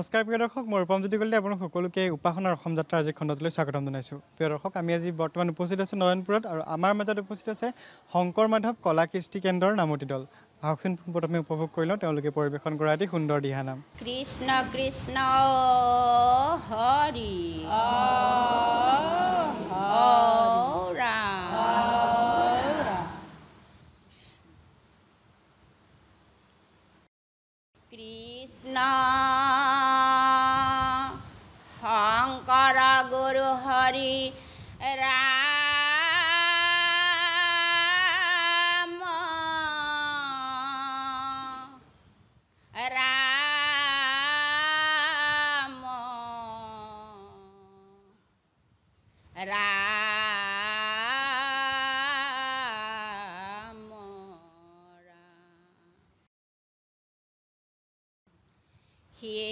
নমস্কাৰ প্ৰিয় দৰ্শক মই ৰূপমজ্যোতি কলিতে আপোনাক সকলোকে উপাসনাৰ অসম যাত্ৰাৰ আজি খণ্ডটোলৈ স্বাগতম জনাইছোঁ। প্ৰিয় দৰ্শক আমি আজি বৰ্তমান উপস্থিত আছোঁ নয়নপুৰত আৰু আমাৰ মাজত উপস্থিত আছে শংকৰ মাধৱ কলা কৃষ্টি কেন্দ্ৰৰ নামতি দল। আহকচোন প্ৰথমে উপভোগ কৰি লওঁ তেওঁলোকে পৰিৱেশন কৰা এটি সুন্দৰ দিহানাম কৃষ্ণ কৃষ্ণ হৰি। কৃষ্ণ। he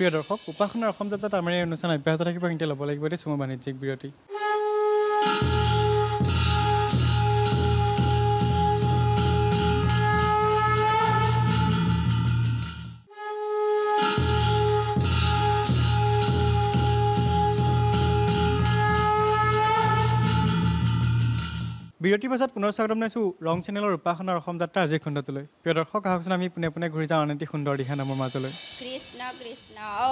প্ৰিয় দৰ্শক উপাসনাৰ অসম যাত্ৰাত আমাৰ এই অনুষ্ঠান অব্যাহত থাকিব। কিন্তু ল'ব লাগিব দেই চুমৰ বাণিজ্যিক বিৰতি। বিৰতিৰ পাছত পুনৰ স্বাগতম জনাইছোঁ ৰং চেনেলৰ উপাসনাৰ অসম যাত্ৰা আজিৰ খণ্ডটোলৈ। প্ৰিয় দৰ্শক আহকচোন আমি পোনে পোনে ঘূৰি যাওঁ এটি সুন্দৰ দিশা নামৰ মাজলৈ। কৃষ্ণ কৃষ্ণ অ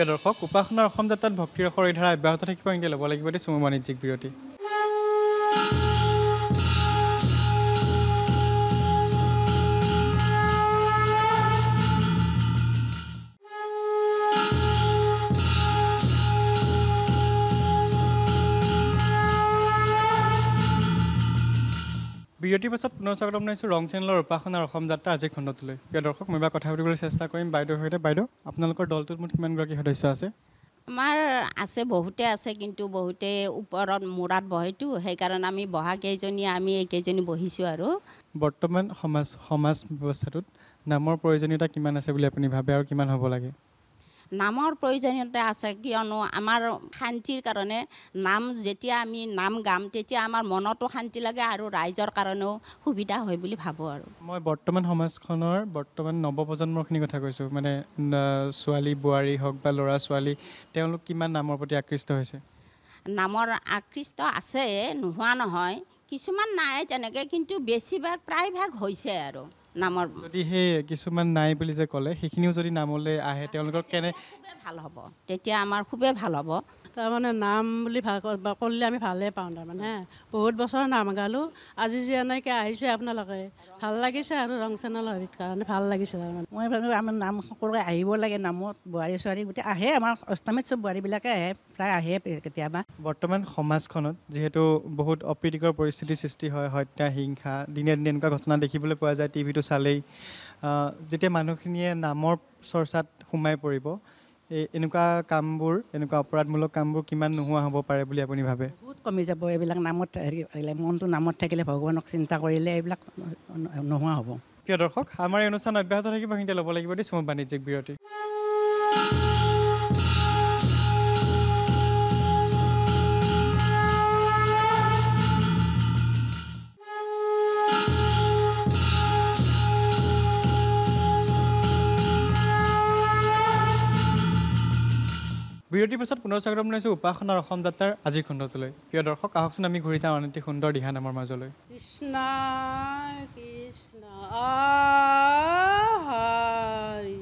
প্ৰিয় দৰ্শক উপাসনাৰ অসম যাত্ৰাত ভক্তিৰ ৰসৰ এই ধাৰা অব্যাহত থাকিব। কিন্তু ল'ব লাগিব দেই চমু বাণিজ্যিক বিৰতি। বিৰতিৰ পাছত পুনৰ স্বাগতম জনাইছোঁ ৰং চেনেলৰ উপাসনাৰ অসম যাত্ৰা আজিৰ খণ্ডটোলৈ। প্ৰিয় দৰ্শক মই এবাৰ কথা পাতিবলৈ চেষ্টা কৰিম। বাইদেউৰ সৈতে। বাইদেউ আপোনালোকৰ দলটোত মুঠ কিমানগৰাকী সদস্য আছে? আমাৰ আছে বহুতে আছে কিন্তু বহুতে ওপৰত মূৰত বহেতো। সেইকাৰণে আমি বহা কেইজনী আমি এইকেইজনী বহিছোঁ আৰু। বৰ্তমান সমাজ সমাজ ব্যৱস্থাটোত নামৰ প্ৰয়োজনীয়তা কিমান আছে বুলি আপুনি ভাবে আৰু কিমান হ'ব লাগে? নামৰ প্ৰয়োজনীয়তা আছে কিয়নো আমাৰ শান্তিৰ কাৰণে নাম যেতিয়া আমি নাম গাম তেতিয়া আমাৰ মনতো শান্তি লাগে আৰু ৰাইজৰ কাৰণেও সুবিধা হয় বুলি ভাবোঁ আৰু। মই বৰ্তমান সমাজখনৰ বৰ্তমান নৱপ্ৰজন্মৰখিনিৰ কথা কৈছোঁ মানে ছোৱালী বোৱাৰী হওক বা ল'ৰা ছোৱালী তেওঁলোক কিমান নামৰ প্ৰতি আকৃষ্ট হৈছে? নামৰ আকৃষ্ট আছে নোহোৱা নহয় কিছুমান নাই তেনেকৈ কিন্তু বেছিভাগ প্ৰায়ভাগ হৈছে আৰু। নামৰ যদি সেই কিছুমান নাই বুলি যে ক'লে সেইখিনিও যদি নামলৈ আহে তেওঁলোকক কেনে ভাল হ'ব। তেতিয়া আমাৰ খুবেই ভাল হ'ব। তাৰমানে নাম বুলি ভাল কৰিলে আমি ভালেই পাওঁ তাৰমানে বহুত বছৰ নাম গালোঁ। আজি যে এনেকৈ আহিছে আপোনালোকে ভাল লাগিছে আৰু ৰং চেনেলৰ হেৰিত কাৰণে ভাল লাগিছে তাৰমানে। মই ভাবোঁ আমাৰ নাম সকলোৱে আহিব লাগে নামত বোৱাৰী ছোৱালী গোটেই আহে আমাৰ অষ্টমীত চব বোৱাৰীবিলাকে আহে প্ৰায় আহে কেতিয়াবা। বৰ্তমান সমাজখনত যিহেতু বহুত অপ্ৰীতিকৰ পৰিস্থিতিৰ সৃষ্টি হয় হত্যা হিংসা দিনে দিনে এনেকুৱা ঘটনা দেখিবলৈ পোৱা যায় টিভিটো চালেই আহ, যেতিয়া মানুহখিনিয়ে নামৰ চৰ্চাত সোমাই পৰিব এই এনেকুৱা কামবোৰ এনেকুৱা অপৰাধমূলক কামবোৰ কিমান নোহোৱা হ'ব পাৰে বুলি আপুনি ভাবে? বহুত কমি যাব এইবিলাক নামত হেৰি মনটো নামত থাকিলে ভগৱানক চিন্তা কৰিলে এইবিলাক নোহোৱা হ'ব। প্ৰিয় দৰ্শক আমাৰ এই অনুষ্ঠান অব্যাহত থাকিব সেইখিনি ল'ব লাগিব দেই চমু বাণিজ্যিক বিৰতি। বিৰতিৰ পাছত পুনৰ স্বাগতম জনাইছোঁ উপাসনাৰ অসম যাত্ৰাৰ আজিৰ খণ্ডটোলৈ। প্ৰিয় দৰ্শক আহকচোন আমি ঘূৰি যাওঁ আন এটি সুন্দৰ দিহা নামৰ মাজলৈ। কৃষ্ণ কৃষ্ণ হৰি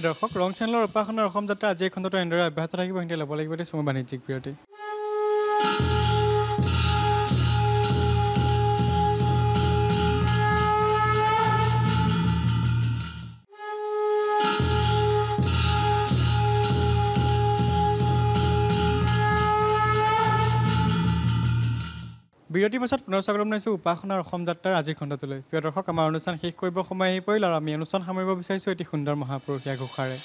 প্ৰিয় দৰ্শক ৰং চেনেলৰ উপাসনাৰ অসম যাত্ৰা আজি এই খণ্ডটো এনেদৰে অব্যাহত থাকিব। সিহঁতে ল'ব লাগিব দেই চমু বাণিজ্যিক বিৰতি। বিৰতিৰ পাছত পুনৰ স্বাগতম জনাইছোঁ উপাসনাৰ অসম যাত্ৰাৰ আজিৰ খণ্ডটোলৈ। প্ৰিয় দৰ্শক আমাৰ অনুষ্ঠান শেষ কৰিবৰ সময় আহি পৰিল আৰু আমি অনুষ্ঠান সামৰিব বিচাৰিছোঁ এটি সুন্দৰ মহাপুৰুষীয়া ঘোষাৰে।